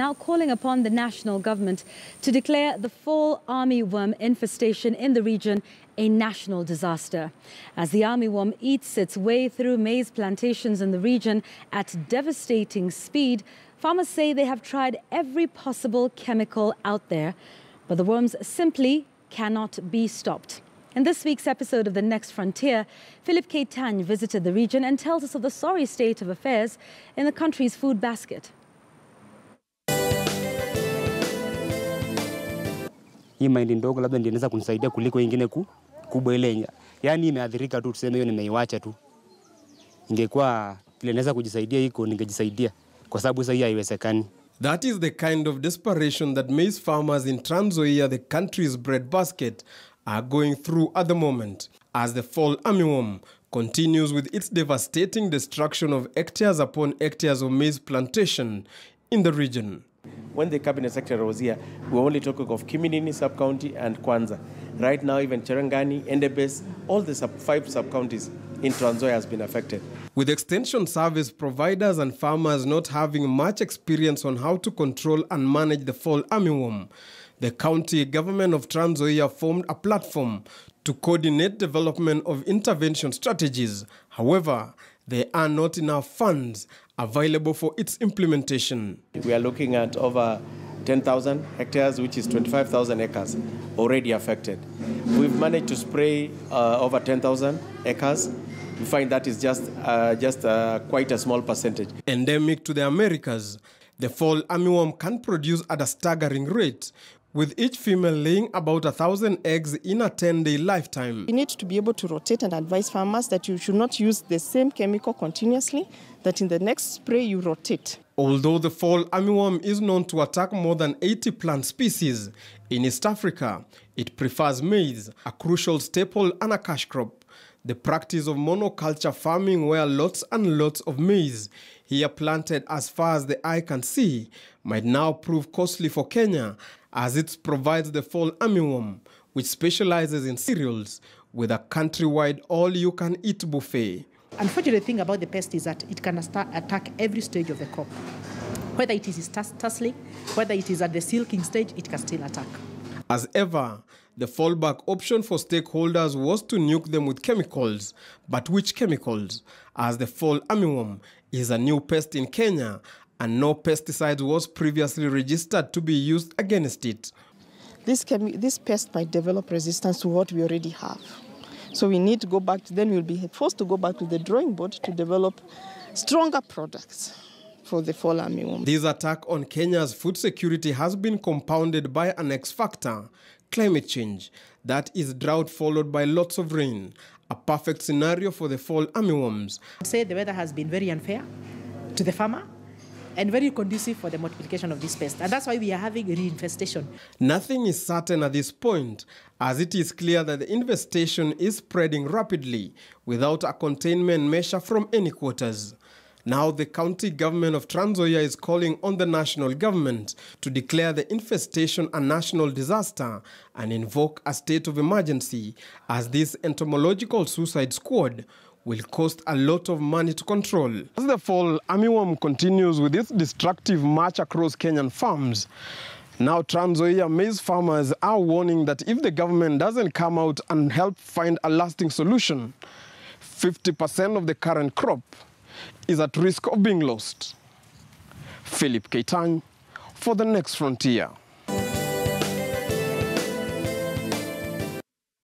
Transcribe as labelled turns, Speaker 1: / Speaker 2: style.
Speaker 1: now calling upon the national government to declare the fall armyworm infestation in the region a national disaster. As the armyworm eats its way through maize plantations in the region at devastating speed, farmers say they have tried every possible chemical out there, but the worms simply cannot be stopped. In this week's episode of The Next Frontier, Philip Keitany visited the region and tells us of the sorry state of affairs in the country's food basket.
Speaker 2: Hii mahindi ndogo labda ndio inaweza kunisaidia kuliko ingine ku, kubwa ile. Yaani imeathirika tu, tuseme hiyo nimeiwacha tu. Ingekuwa ile naweza kujisaidia iko ningejisaidia, kwa sababu sasa hii haiwezekani.
Speaker 3: That is the kind of desperation that maize farmers in Trans Nzoia, the country's breadbasket, are going through at the moment as the fall armyworm continues with its devastating destruction of hectares upon hectares of maize plantation in the region.
Speaker 4: When the cabinet secretary was here, we were only talking of Kiminini sub-county and Kwanza. Right now, even Cherangani, Endebes, all the sub five sub-counties in Trans Nzoia has been affected.
Speaker 3: With extension service providers and farmers not having much experience on how to control and manage the fall armyworm, the county government of Trans Nzoia formed a platform to coordinate development of intervention strategies. However, there are not enough funds available for its implementation.
Speaker 4: We are looking at over 10,000 hectares, which is 25,000 acres already affected. We've managed to spray uh, over 10,000 acres. We find that is just, uh, just uh, quite a small percentage.
Speaker 3: Endemic to the Americas, the fall armyworm can produce at a staggering rate, with each female laying about a thousand eggs in a 10-day lifetime.
Speaker 5: You need to be able to rotate and advise farmers that you should not use the same chemical continuously, that in the next spray you rotate.
Speaker 3: Although the fall armyworm is known to attack more than 80 plant species, in East Africa, it prefers maize, a crucial staple and a cash crop. The practice of monoculture farming where lots and lots of maize, here planted as far as the eye can see, might now prove costly for Kenya as it provides the fall armyworm, which specializes in cereals, with a countrywide all-you-can-eat buffet.
Speaker 6: Unfortunate thing about the pest is that it can attack every stage of the crop. Whether it is tus- tussling, whether it is at the silking stage, it can still attack.
Speaker 3: As ever, the fallback option for stakeholders was to nuke them with chemicals. But which chemicals? As the fall armyworm is a new pest in Kenya and no pesticide was previously registered to be used against it.
Speaker 5: This, chemi- this pest might develop resistance to what we already have. So we need to go back, to, then we'll be forced to go back to the drawing board to develop stronger products for the fall armyworm.
Speaker 3: This attack on Kenya's food security has been compounded by an X factor climate change. That is drought followed by lots of rain, a perfect scenario for the fall armyworms.
Speaker 6: I'd say the weather has been very unfair to the farmer and very conducive for the multiplication of this pest. And that's why we are having reinfestation.
Speaker 3: Nothing is certain at this point, as it is clear that the infestation is spreading rapidly without a containment measure from any quarters. Now, the county government of Trans Nzoia is calling on the national government to declare the infestation a national disaster and invoke a state of emergency, as this entomological suicide squad will cost a lot of money to control. As the fall Amiwam continues with its destructive march across Kenyan farms, now Trans Nzoia maize farmers are warning that if the government doesn't come out and help find a lasting solution, 50% of the current crop is at risk of being lost. Philip Keitany for the next frontier.